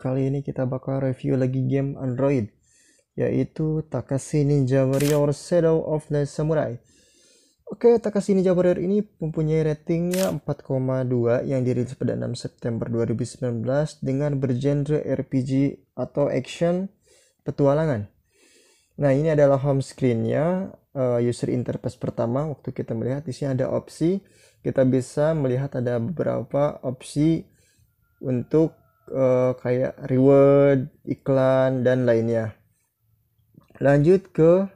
kali ini kita bakal review lagi game Android yaitu Takashi Ninja Warrior Shadow of the Samurai. Oke, Takashi Ninja Warrior ini mempunyai ratingnya 4,2 yang dirilis pada 6 September 2019 dengan bergenre RPG atau action petualangan. Nah, ini adalah home screen-nya, uh, user interface pertama. Waktu kita melihat di sini ada opsi, kita bisa melihat ada beberapa opsi untuk uh, kayak reward, iklan dan lainnya. Lanjut ke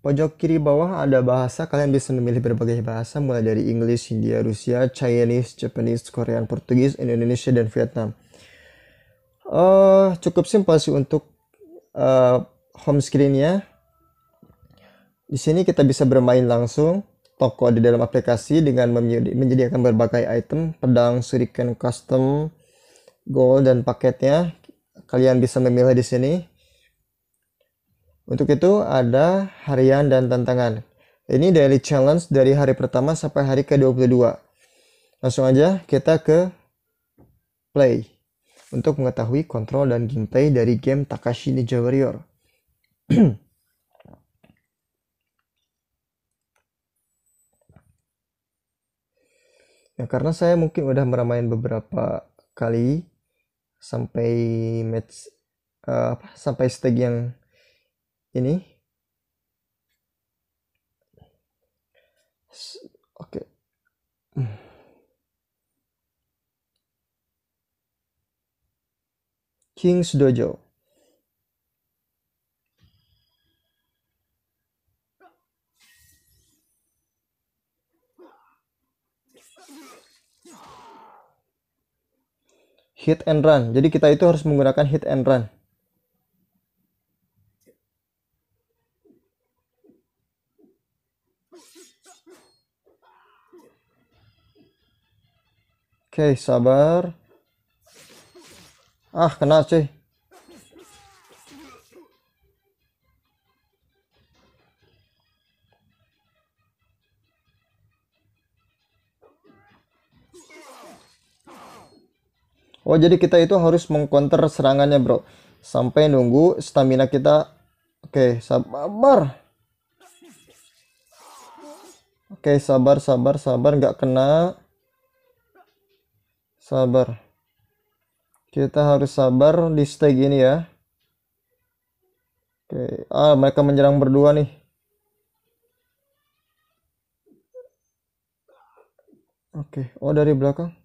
pojok kiri bawah ada bahasa, kalian bisa memilih berbagai bahasa mulai dari English, Hindia, Rusia, Chinese, Japanese, Korean, Portugis, Indonesia dan Vietnam. Uh, cukup simpel sih untuk uh, home screen-nya. Di sini kita bisa bermain langsung toko di dalam aplikasi dengan menyediakan berbagai item, pedang, shuriken custom, goal dan paketnya. Kalian bisa memilih di sini. Untuk itu ada harian dan tantangan. Ini daily challenge dari hari pertama sampai hari ke-22. Langsung aja kita ke play untuk mengetahui kontrol dan gameplay dari game Takashi Ninja Warrior. ya karena saya mungkin udah meramain beberapa kali sampai match uh, apa sampai stake yang ini. Oke. Okay. King's Dojo hit and run. Jadi kita itu harus menggunakan hit and run. Oke, okay, sabar. Ah, kena cuy. Oh jadi kita itu harus mengcounter serangannya bro. Sampai nunggu stamina kita. Oke sabar. Oke sabar sabar sabar. Nggak kena. Sabar. Kita harus sabar di stage ini ya. Oke. Ah mereka menyerang berdua nih. Oke. Oh dari belakang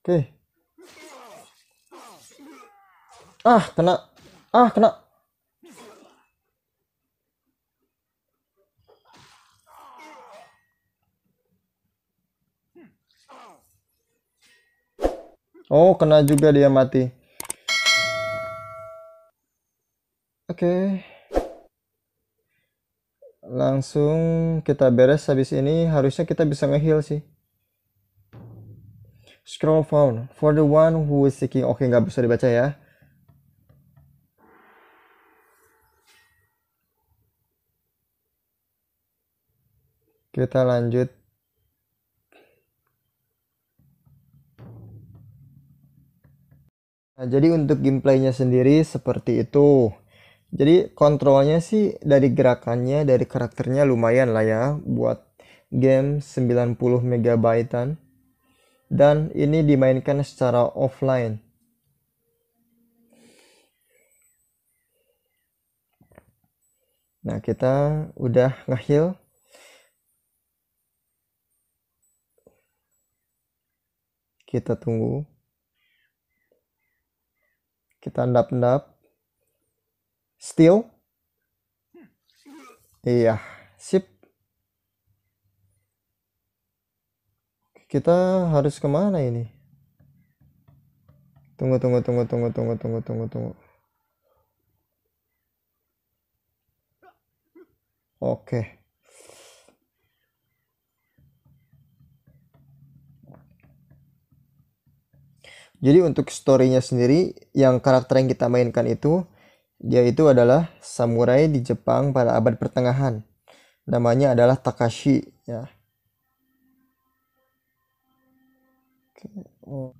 Oke. Ah, kena. Ah, kena. Oh, kena juga dia mati. Oke. Langsung kita beres habis ini. Harusnya kita bisa ngeheal sih. Scroll phone for the one who is seeking. Oke, nggak bisa dibaca ya. Kita lanjut. Nah, jadi untuk gameplaynya sendiri seperti itu. Jadi kontrolnya sih dari gerakannya, dari karakternya lumayan lah ya buat game 90 megabaitan dan ini dimainkan secara offline. Nah, kita udah ngehil. Kita tunggu. Kita endap-endap. Still. Iya, sip. Kita harus ke mana ini tunggu tunggu tunggu tunggu tunggu tunggu tunggu tunggu oke Jadi untuk storynya sendiri, yang karakter yang kita mainkan itu, dia itu adalah samurai di Jepang pada abad pertengahan. Namanya adalah Takashi, ya. 这我。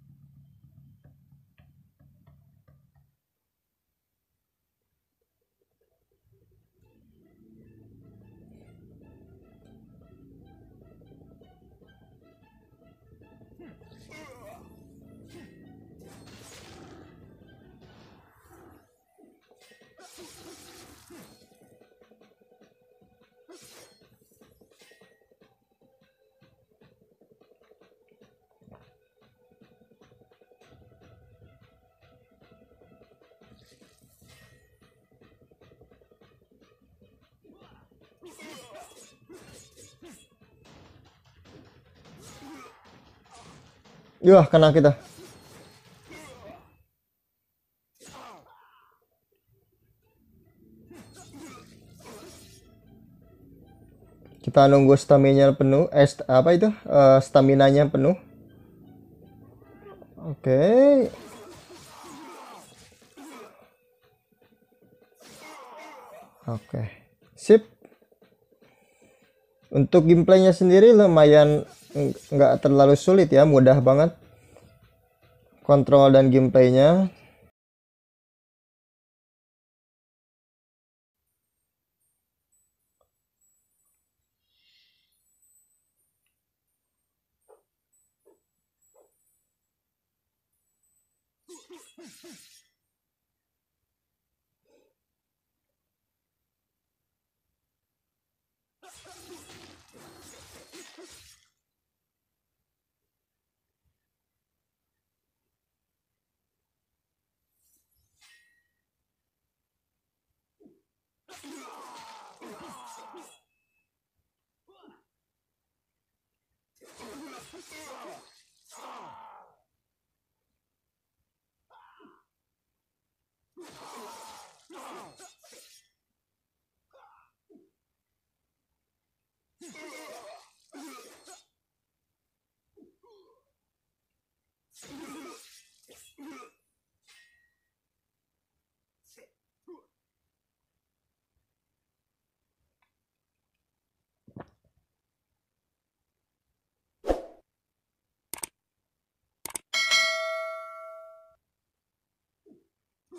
Yah, kena kita. Kita nunggu stamina penuh, eh apa itu? Eh, stamina-nya penuh. Oke. Oke. Sip. Untuk gameplaynya sendiri lumayan ng- nggak terlalu sulit ya, mudah banget kontrol dan gameplaynya. 으아!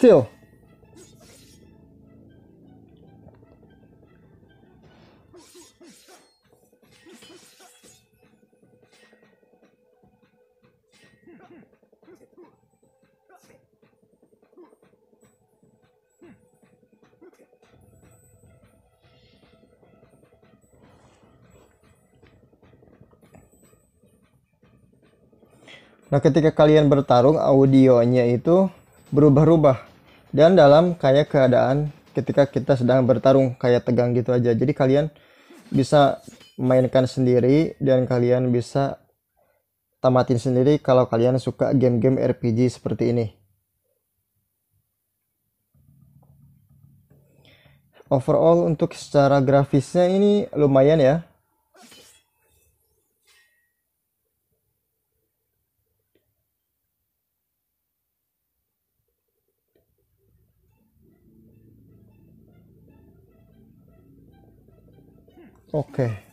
Still. Nah, ketika kalian bertarung, audionya itu berubah-ubah. Dan dalam kayak keadaan ketika kita sedang bertarung, kayak tegang gitu aja. Jadi kalian bisa mainkan sendiri dan kalian bisa tamatin sendiri kalau kalian suka game-game RPG seperti ini. Overall untuk secara grafisnya ini lumayan ya. Oke.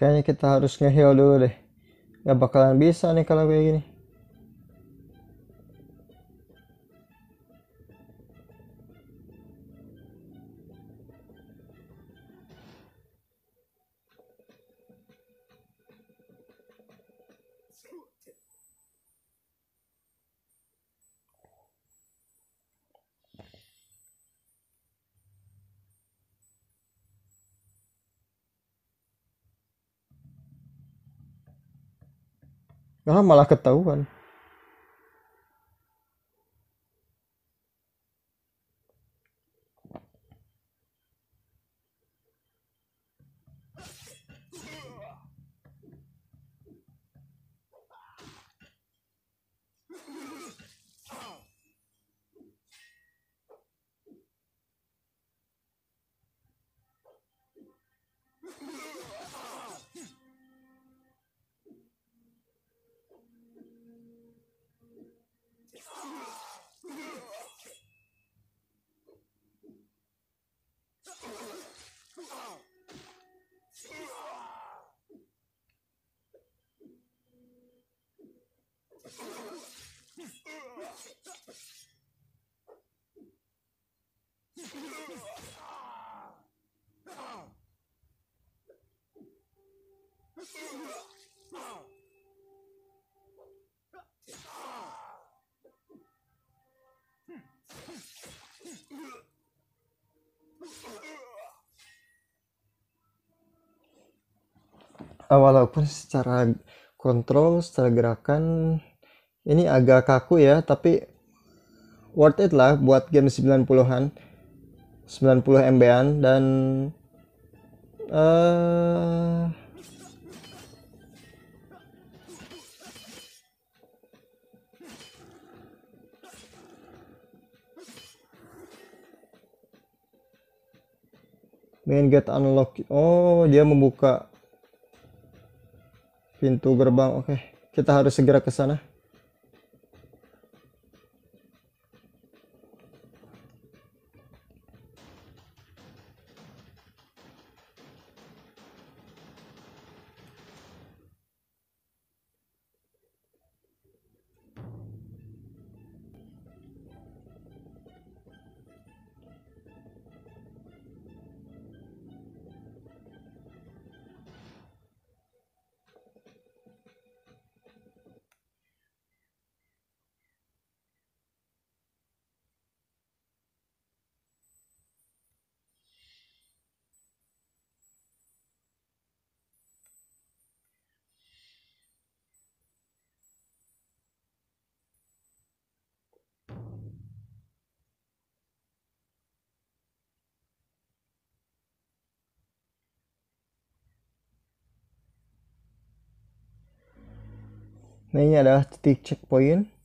Kayaknya kita harus ngeheal dulu deh. Gak bakalan bisa nih kalau kayak gini. Ah, malah ketahuan. Walaupun secara kontrol, secara gerakan ini agak kaku ya, tapi worth it lah buat game 90-an. 90 MB-an dan eh main get unlock oh dia membuka pintu gerbang oke. Kita harus segera ke sana Nah ini adalah titik checkpoint.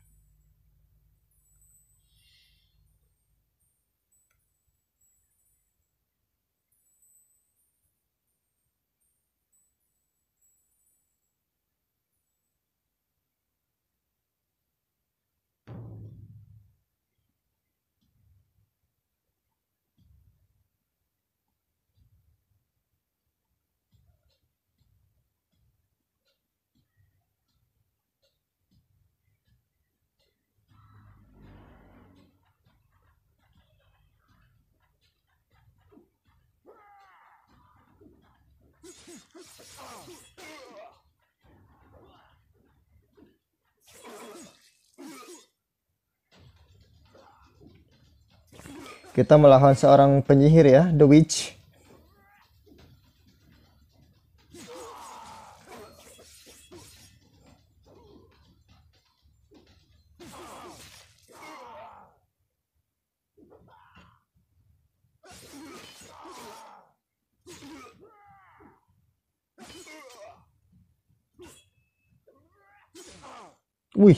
Kita melawan seorang penyihir ya, The Witch. Ui.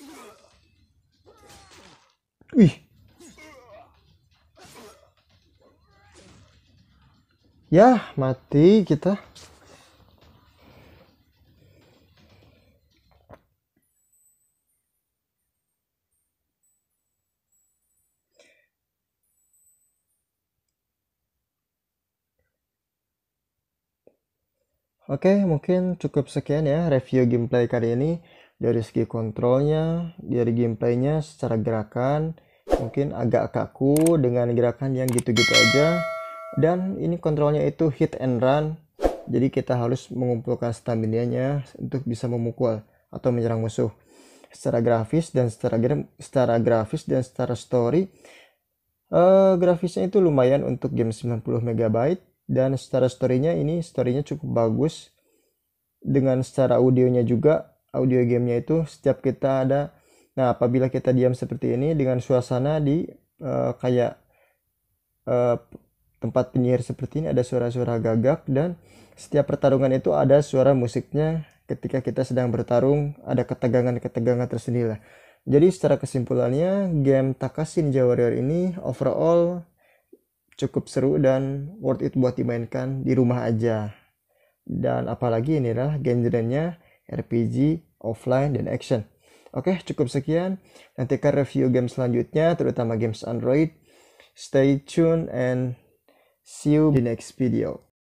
Ugh! Wih. Ya, mati kita. Oke, mungkin cukup sekian ya review gameplay kali ini. Dari segi kontrolnya, dari gameplaynya secara gerakan, mungkin agak kaku dengan gerakan yang gitu-gitu aja. Dan ini kontrolnya itu hit and run, jadi kita harus mengumpulkan stamina-nya untuk bisa memukul atau menyerang musuh. Secara grafis dan secara, secara grafis dan secara story, uh, grafisnya itu lumayan untuk game 90 MB dan secara storynya ini storynya cukup bagus dengan secara audionya juga audio gamenya itu setiap kita ada nah apabila kita diam seperti ini dengan suasana di uh, kayak uh, tempat penyihir seperti ini ada suara-suara gagak dan setiap pertarungan itu ada suara musiknya ketika kita sedang bertarung ada ketegangan-ketegangan tersendiri jadi secara kesimpulannya game Takashi Ninja Warrior ini overall cukup seru dan worth it buat dimainkan di rumah aja. Dan apalagi ini adalah genrenya RPG, offline, dan action. Oke, cukup sekian. Nantikan review game selanjutnya, terutama games Android. Stay tuned and see you di next video.